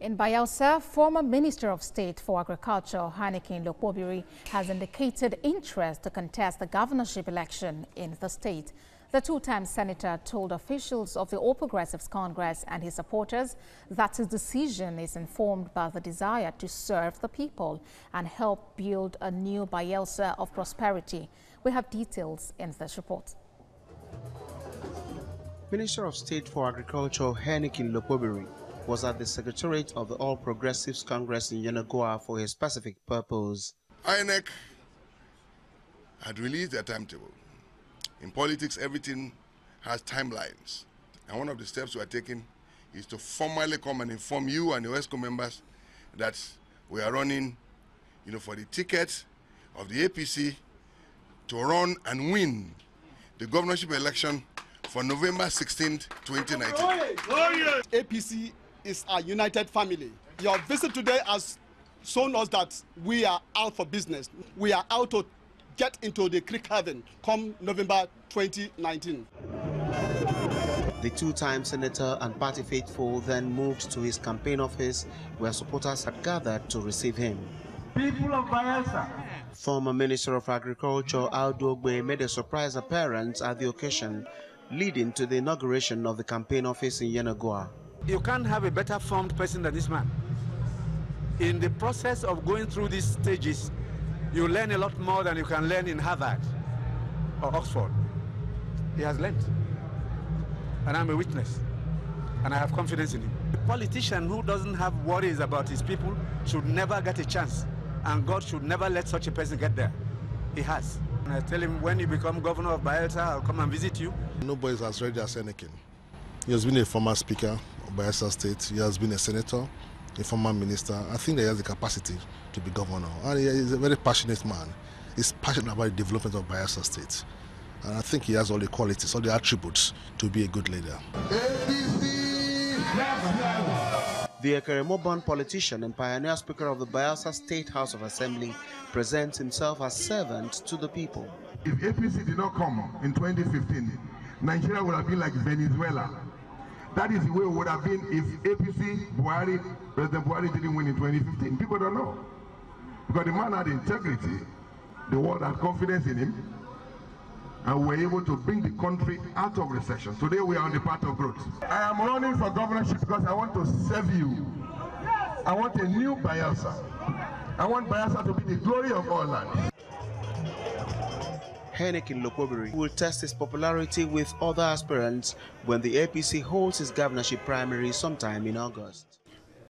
In Bayelsa, former Minister of State for Agriculture Heineken Lokpobiri has indicated interest to contest the governorship election in the state. The two-time senator told officials of the All Progressives Congress and his supporters that his decision is informed by the desire to serve the people and help build a new Bayelsa of prosperity. We have details in this report. Minister of State for Agriculture Heineken Lokpobiri was at the Secretariat of the All Progressives Congress in Yenagoa for a specific purpose. INEC had released their timetable. In politics, everything has timelines. And one of the steps we are taking is to formally come and inform you and the EXCO members that we are running, you know, for the ticket of the APC to run and win the governorship election for November 16, 2019. APC is a united family. Your visit today has shown us that we are out for business. We are out to get into the creek haven come November 2019. The two-time senator and party faithful then moved to his campaign office where supporters had gathered to receive him. People of Bayelsa. Former Minister of Agriculture Audu Ogbeh made a surprise appearance at the occasion, leading to the inauguration of the campaign office in Yenagoa. You can't have a better formed person than this man. In the process of going through these stages, you learn a lot more than you can learn in Harvard or Oxford. He has learned. And I'm a witness. And I have confidence in him. A politician who doesn't have worries about his people should never get a chance. And God should never let such a person get there. He has. And I tell him, when you become governor of Bayelsa, I'll come and visit you. Nobody is as ready as Heineken. He has been a former speaker Bayelsa State. He has been a senator, a former minister. I think that he has the capacity to be governor. And he is a very passionate man. He's passionate about the development of Bayelsa State. And I think he has all the qualities, all the attributes to be a good leader. The Ekeremor-born politician and pioneer speaker of the Bayelsa State House of Assembly presents himself as servant to the people. If APC did not come in 2015, Nigeria would have been like Venezuela. That is the way it would have been if APC, Buhari, President Buhari didn't win in 2015. People don't know. Because the man had integrity, the world had confidence in him, and we were able to bring the country out of recession. Today we are on the path of growth. I am running for governorship because I want to serve you. I want a new Bayelsa. I want Bayelsa to be the glory of all lands. Heineken Lokpobiri will test his popularity with other aspirants when the APC holds its governorship primary sometime in August.